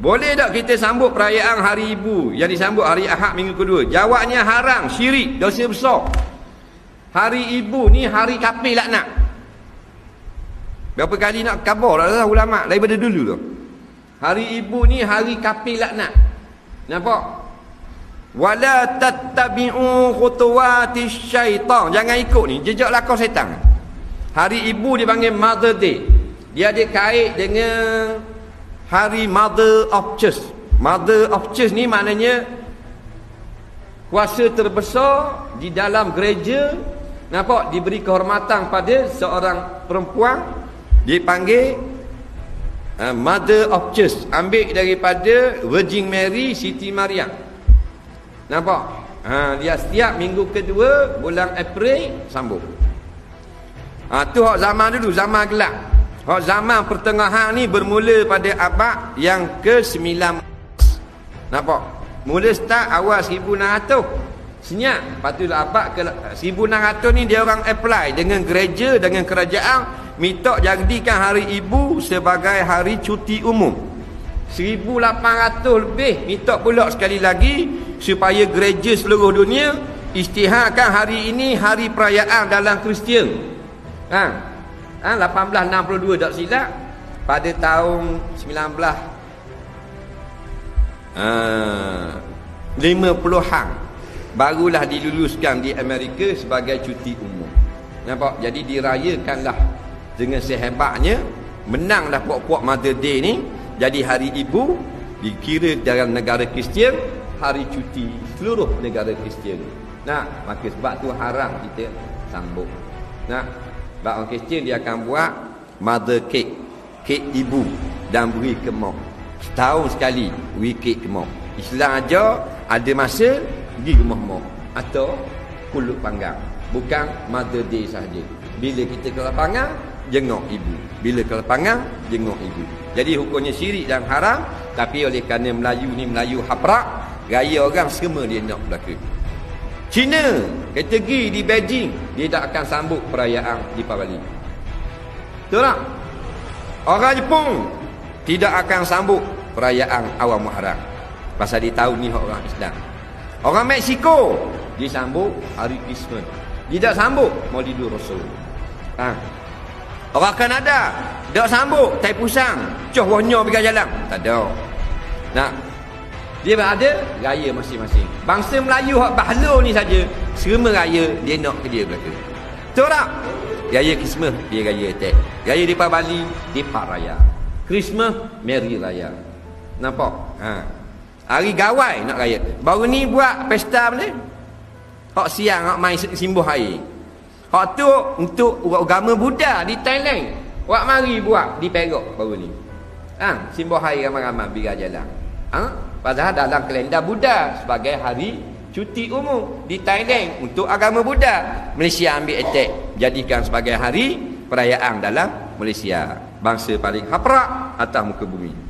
Boleh tak kita sambut perayaan hari ibu yang disambut hari Ahad minggu kedua? Jawabnya haram, syirik, dosa besar. Hari ibu ni hari kafir laknat. Berapa kali nak kabar dah ulama daripada dulu tu. Hari ibu ni hari kafir laknat. Nampak? Wala tattabi'u khutuwati syaitan. Jangan ikut ni, jejak lakon setan. Hari ibu dipanggil Mother Day. Dia ada kait dengan hari Mother of Church. Mother of Church ni maknanya kuasa terbesar di dalam gereja. Nampak? Diberi kehormatan pada seorang perempuan. Dipanggil uh, Mother of Church. Ambil daripada Virgin Mary Siti Maria nampak? Ha, dia setiap minggu kedua bulan April sambung. Ha, tu hak zaman dulu zaman gelap Hak zaman pertengahan ni bermula pada abad yang ke-9. Nampak? Mula start awal 1600. Senyap. Lepas tu abad ke 1600 ni dia orang apply dengan gereja dengan kerajaan minta jadikan hari ibu sebagai hari cuti umum. 1800 lebih minta pula sekali lagi supaya gereja seluruh dunia istiharkan hari ini hari perayaan dalam Kristian. Ha, ha, 1862 tak silap pada tahun 19 uh, 50-an barulah diluluskan di Amerika sebagai cuti umum. Nampak? Jadi dirayakanlah dengan sehebatnya. Menanglah puak-puak Mother Day ni. Jadi hari ibu dikira dalam negara Kristian hari cuti seluruh negara Kristian. Nah maka sebab tu haram kita sambut nah sebab orang Kristian dia akan buat mother cake. Kek ibu dan beri kemok. Setahun sekali beri kek kemok. Islam aja ada masa pergi ke mak atau kulut panggang. Bukan mother day sahaja. Bila kita ke lapangan, jenguk ibu. Bila ke lapangan, jenguk ibu. Jadi hukumnya syirik dan haram. Tapi oleh kerana Melayu ni Melayu haprak, gaya orang semua dia nak belakang. China kategori di Beijing dia tak akan sambut perayaan di Pavali. Betul tak? Orang Jepun tidak akan sambut perayaan awal Muharram. Pasal dia tahu ni orang Islam. Orang Mexico disambut hari Christmas. Dia tak sambut Maulidur Rasul. Ha. Orang Kanada tak sambut Tai Pusang. Coh wahnya pergi jalan. Tak ada. Nah, dia ada raya masing-masing. Bangsa Melayu hak bahala ni saja, semua raya dia nak ke dia belaka. Betul tak? Raya Christmas dia raya attack. Raya di Bali dia Pak Raya. Christmas Mary Raya. Nampak? Ha. Hari gawai nak raya. Baru ni buat pesta ni. Hak siang hak main simbuh air. Hak tu untuk agama Buddha di Thailand. Wak mari buat di Perak baru ni. Ha, simbuh air ramai-ramai biar jalan. Ha? Padahal dalam kalender Buddha sebagai hari cuti umum di Thailand untuk agama Buddha. Malaysia ambil attack jadikan sebagai hari perayaan dalam Malaysia. Bangsa paling haprak atas muka bumi.